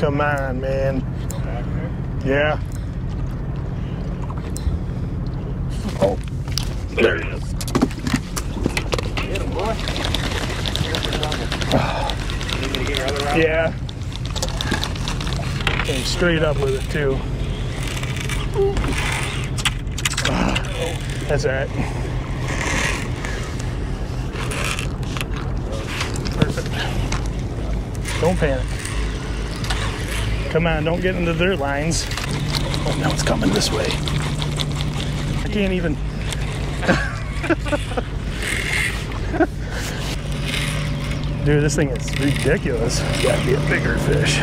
Come on, man. Yeah. Oh, there he is. Get him, boy. Need me to get your other rod? Yeah. Came straight up with it too. That's all right. Perfect. Don't panic. Come on, don't get into their lines. Oh, now it's coming this way. I can't even. Dude, this thing is ridiculous. Gotta be a bigger fish.